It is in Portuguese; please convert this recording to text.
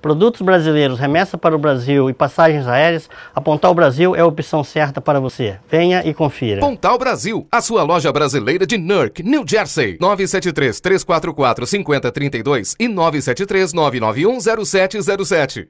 Produtos brasileiros, remessa para o Brasil e passagens aéreas, a Pontal Brasil é a opção certa para você. Venha e confira. Pontal Brasil, a sua loja brasileira de Newark, New Jersey. 973 344 5032 e 973 991 0707.